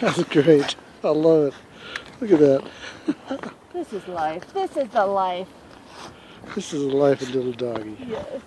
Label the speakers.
Speaker 1: That's great. I love it. Look at that.
Speaker 2: This is life. This is the life.
Speaker 1: This is the life of little doggy.
Speaker 2: Yes.